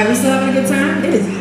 All right, we still having a good time? It is